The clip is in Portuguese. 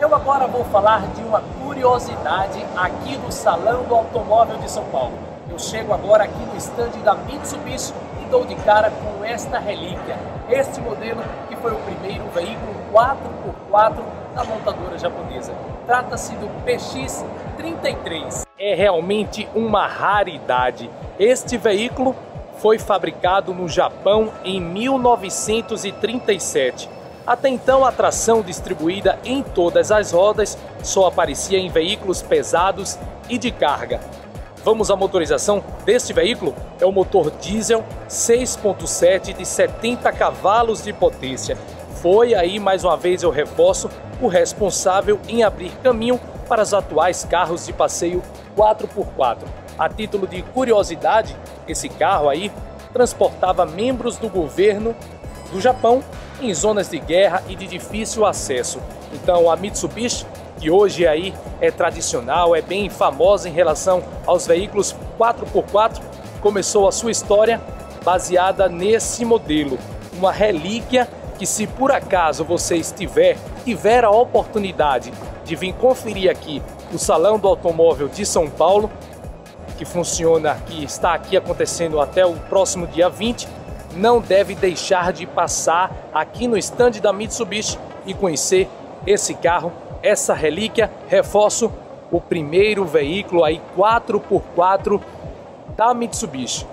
Eu agora vou falar de uma curiosidade aqui no Salão do Automóvel de São Paulo. Eu chego agora aqui no estande da Mitsubishi e dou de cara com esta relíquia. Este modelo que foi o primeiro veículo 4x4 da montadora japonesa. Trata-se do PX33. É realmente uma raridade. Este veículo foi fabricado no Japão em 1937. Até então, a tração distribuída em todas as rodas só aparecia em veículos pesados e de carga. Vamos à motorização deste veículo? É o motor diesel 6.7 de 70 cavalos de potência. Foi aí, mais uma vez eu reforço, o responsável em abrir caminho para os atuais carros de passeio 4x4. A título de curiosidade, esse carro aí transportava membros do governo do Japão em zonas de guerra e de difícil acesso. Então a Mitsubishi, que hoje aí é tradicional, é bem famosa em relação aos veículos 4x4, começou a sua história baseada nesse modelo, uma relíquia que se por acaso você estiver, tiver a oportunidade de vir conferir aqui no Salão do Automóvel de São Paulo, que funciona aqui, está aqui acontecendo até o próximo dia 20, não deve deixar de passar aqui no estande da Mitsubishi e conhecer esse carro, essa relíquia, reforço, o primeiro veículo aí 4x4 da Mitsubishi.